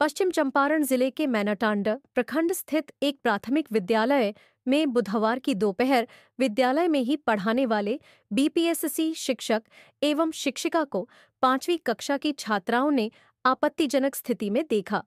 पश्चिम चंपारण ज़िले के मैनाटांड प्रखंड स्थित एक प्राथमिक विद्यालय में बुधवार की दोपहर विद्यालय में ही पढ़ाने वाले बीपीएससी शिक्षक एवं शिक्षिका को पांचवी कक्षा की छात्राओं ने आपत्तिजनक स्थिति में देखा।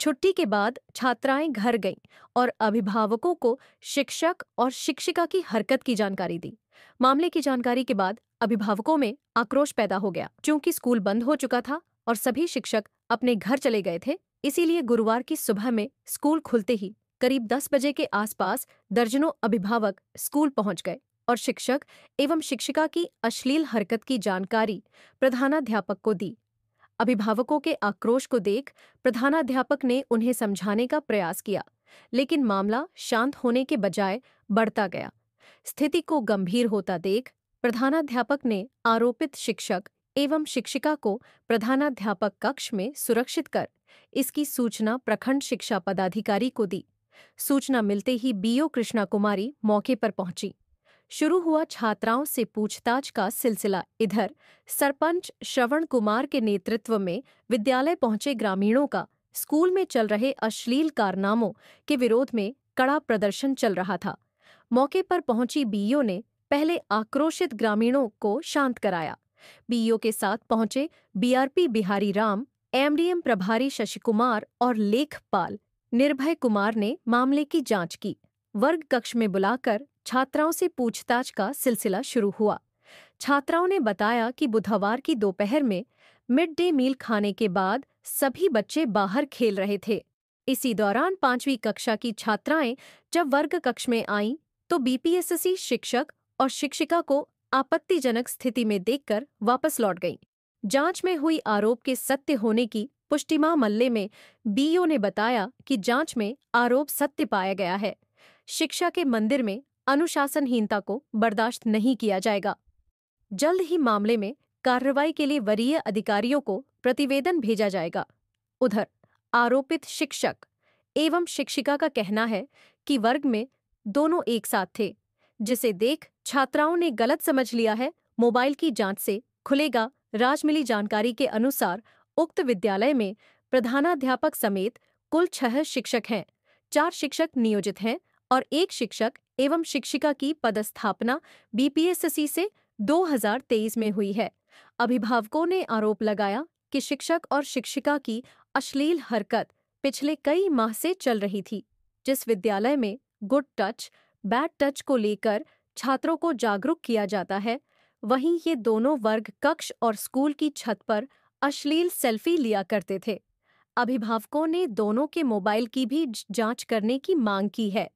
छुट्टी के बाद छात्राएँ घर गईं और अभिभावकों को शिक्षक और शिक्षिका की हरकत की जानकारी दी। मामले की जानकारी के बाद अभिभावकों में आक्रोश पैदा हो गया, क्योंकि स्कूल बंद हो चुका था। और सभी शिक्षक अपने घर चले गए थे, इसीलिए गुरुवार की सुबह में स्कूल खुलते ही करीब 10 बजे के आसपास दर्जनों अभिभावक स्कूल पहुँच गए और शिक्षक एवं शिक्षिका की अश्लील हरकत की जानकारी प्रधानाध्यापक को दी। अभिभावकों के आक्रोश को देख प्रधानाध्यापक ने उन्हें समझाने का प्रयास किया, लेकिन मामला शांत होने के बजाय बढ़ता गया। स्थिति को गंभीर होता देख प्रधानाध्यापक ने आरोपित शिक्षक एवं शिक्षिका को प्रधानाध्यापक कक्ष में सुरक्षित कर इसकी सूचना प्रखंड शिक्षा पदाधिकारी को दी। सूचना मिलते ही बीओ कृष्णा कुमारी मौके पर पहुँची। शुरू हुआ छात्राओं से पूछताछ का सिलसिला। इधर, सरपंच श्रवण कुमार के नेतृत्व में विद्यालय पहुँचे ग्रामीणों का। स्कूल में चल रहे अश्लील कारनामों के विरोध में कड़ा प्रदर्शन चल रहा था। मौके पर पहुँची बीओ ने पहले आक्रोशित ग्रामीणों को शांत कराया। बीईओ के साथ पहुँचे बीआरपी बिहारी राम, एमडीएम प्रभारी शशि कुमार और लेखपाल निर्भय कुमार ने मामले की जाँच की। वर्ग कक्ष में बुलाकर छात्राओं से पूछताछ का सिलसिला शुरू हुआ। छात्राओं ने बताया कि बुधवार की दोपहर में मिड डे मील खाने के बाद सभी बच्चे बाहर खेल रहे थे। इसी दौरान पांचवी कक्षा की छात्राएँ जब वर्ग कक्ष में आईं तो बीपीएससी शिक्षक और शिक्षिका को आपत्तिजनक स्थिति में देखकर वापस लौट गईं। जाँच में हुई आरोप के सत्य होने की पुष्टिमा मल्ले में बीओ ने बताया कि जाँच में आरोप सत्य पाया गया है। शिक्षा के मंदिर में अनुशासनहीनता को बर्दाश्त नहीं किया जाएगा। जल्द ही मामले में कार्रवाई के लिए वरीय अधिकारियों को प्रतिवेदन भेजा जाएगा। उधर, आरोपित शिक्षक एवं शिक्षिका का कहना है कि वर्ग में दोनों एक साथ थे। जिसे देख छात्राओं ने गलत समझ लिया है, मोबाइल की जाँच से खुलेगा राज मिली जानकारी के अनुसार उक्त विद्यालय में प्रधानाध्यापक समेत कुल छह शिक्षक हैं। चार शिक्षक नियोजित हैं और एक शिक्षक एवं शिक्षिका की पदस्थापना बीपीएससी से 2023 में हुई है। अभिभावकों ने आरोप लगाया कि शिक्षक और शिक्षिका की अश्लील हरकत पिछले कई माह से चल रही थी, जिस विद्यालय में गुड टच बैड टच को लेकर छात्रों को जागरूक किया जाता है। वहीं ये दोनों वर्ग कक्ष और स्कूल की छत पर अश्लील सेल्फी लिया करते थे। अभिभावकों ने दोनों के मोबाइल की भी जाँच करने की मांग की है।